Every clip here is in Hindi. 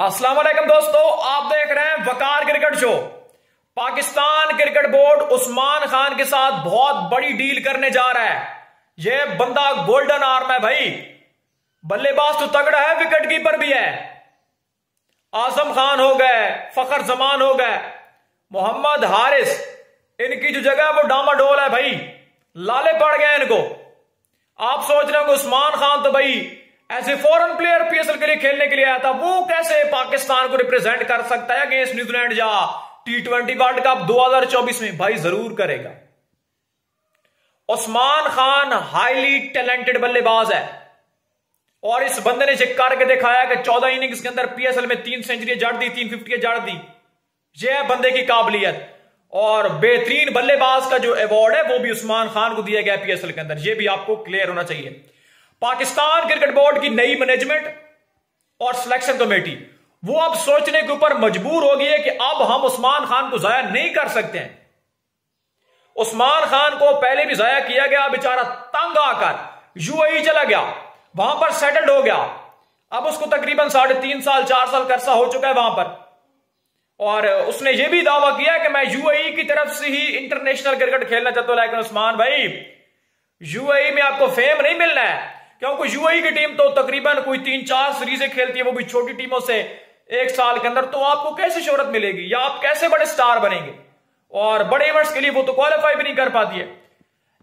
अस्सलाम वालेकुम दोस्तों, आप देख रहे हैं Waqar cricket show. Pakistan cricket board Usman Khan के साथ बहुत बड़ी डील करने जा रहा है। यह बंदा गोल्डन आर्म है भाई। बल्लेबाज तो तगड़ा है विकेट कीपर भी है। आज़म खान हो गए, फखर जमान हो गए, मोहम्मद हारिस, इनकी जो जगह है वो डामाडोल है भाई। लाले पड़ गए इनको। आप सोच रहे हो उस्मान खान तो भाई as a foreign player PSL के लिए खेलने के लिए आया था। वो कैसे पाकिस्तान को रिप्रेजेंट कर सकता है अगेंस्ट न्यूजीलैंड? या टी ट्वेंटी वर्ल्ड कप 2024 में। भाई, ज़रूर करेगा। उस्मान खान हाईली टैलेंटेड बल्लेबाज है। और इस बंदे ने चेक करके दिखाया कि 14 इनिंग्स के अंदर पीएसएल में तीन सेंचुरी जड़ दी, तीन फिफ्टी जड़ दी। यह है बंदे की काबिलियत। और बेहतरीन बल्लेबाज का जो अवार्ड है, वो भी उस्मान खान को दिया गया पीएसएल के अंदर। यह भी आपको क्लियर होना चाहिए। पाकिस्तान क्रिकेट बोर्ड की नई मैनेजमेंट और सिलेक्शन कमेटी वो अब सोचने के ऊपर मजबूर हो गई है कि अब हम उस्मान खान को जाया नहीं कर सकते हैं। उस्मान खान को पहले भी जाया किया गया, बेचारा तंग आकर यूएई चला गया, वहाँ पर सेटल्ड हो गया। अब उसको तकरीबन साढ़े तीन साल, चार साल कर्सा हो चुका है वहाँ पर। और उसने यह भी दावा किया कि मैं यूएई की तरफ़ से ही इंटरनेशनल क्रिकेट खेलना चाहता हूँ, लेकिन उस्मान भाई यूएई में आपको फेम नहीं मिलना है। क्योंकि यूएई की टीम तो तकरीबन कोई तीन, चार सीरीजें खेलती है, वो भी छोटी टीमों से एक साल के अंदर। तो आपको कैसे शोहरत मिलेगी? या आप कैसे बड़े स्टार बनेंगे? और बड़े इवेंट्स के लिए वो तो क्वालिफाई भी नहीं कर पाती है।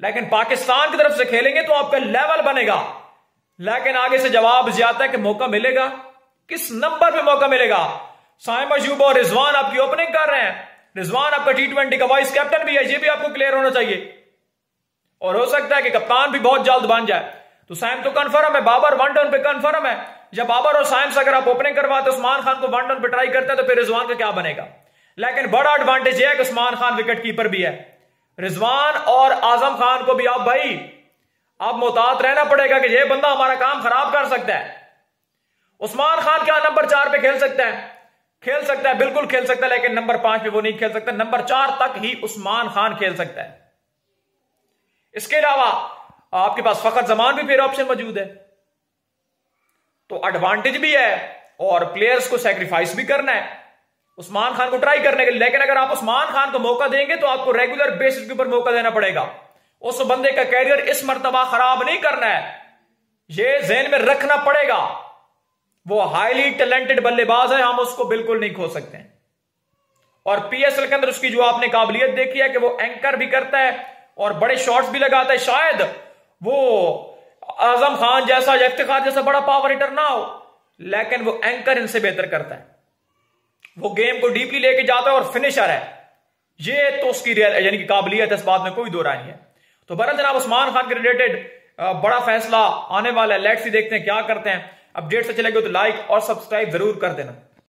लेकिन पाकिस्तान की तरफ़ से खेलेंगे तो आपका लेवल बनेगा। लेकिन आगे से जवाब ज़्यादा कि मौका मिलेगा। किस नंबर पे मौका मिलेगा? साइम अजूब और रिजवान आपकी ओपनिंग कर रहे हैं। रिजवान आपका टी ट्वेंटी का वाइस कैप्टन भी है, ये भी आपको क्लियर होना चाहिए। और हो सकता है कि कप्तान भी बहुत जल्द बन जाए। तो साइम तो कन्फर्म है, बाबर वन डाउन पे कन्फर्म है। जब बाबर और साइम अगर आप ओपनिंग करवाते, उस्मान खान को वन डाउन पे ट्राई करते हैं तो फिर रिजवान का क्या बनेगा? लेकिन बड़ा एडवांटेज यह है कि उस्मान खान विकेट कीपर भी है। रिजवान और आज़म खान को भी आप भाई, आप मोहतात रहना पड़ेगा कि यह बंदा हमारा काम खराब कर सकता है। उस्मान खान क्या नंबर चार पे खेल सकता है? खेल सकता है, बिल्कुल खेल सकता है, लेकिन नंबर पाँच पे वो नहीं खेल सकता। नंबर चार तक ही उस्मान खान खेल सकता है। इसके अलावा आपके पास फखर जमान भी फिर ऑप्शन मौजूद है। तो एडवांटेज भी है और प्लेयर्स को सेक्रीफाइस भी करना है। उस्मान खान को ट्राई करने के लिए। लेकिन अगर आप उस्मान खान को मौका देंगे तो आपको रेगुलर बेसिस के ऊपर मौका देना पड़ेगा। उस बंदे का कैरियर इस मरतबा खराब नहीं करना है। ये जहन में रखना पड़ेगा। वो हाईली टैलेंटेड बल्लेबाज है, हम उसको बिल्कुल नहीं खो सकते और पीएसएल के अंदर उसकी जो आपने काबिलियत देखी है कि वो एंकर भी करता है और बड़े शॉट्स भी लगाता है। शायद वो आज़म खान जैसा या इफ्तार जैसा बड़ा पावर हिटर ना हो, लेकिन वो एंकर इनसे बेहतर करता है। वो गेम को डीपली लेके जाता है और फिनिशर है। ये तो उसकी रियल यानी कि काबिलियत है, इस बात में कोई दो राय नहीं है। तो बरन जनाब, उस्मान खान के रिलेटेड बड़ा फैसला आने वाला है। लेट्स ही देखते हैं क्या करते हैं। अपडेट से चलेगा तो लाइक और सब्सक्राइब ज़रूर कर देना।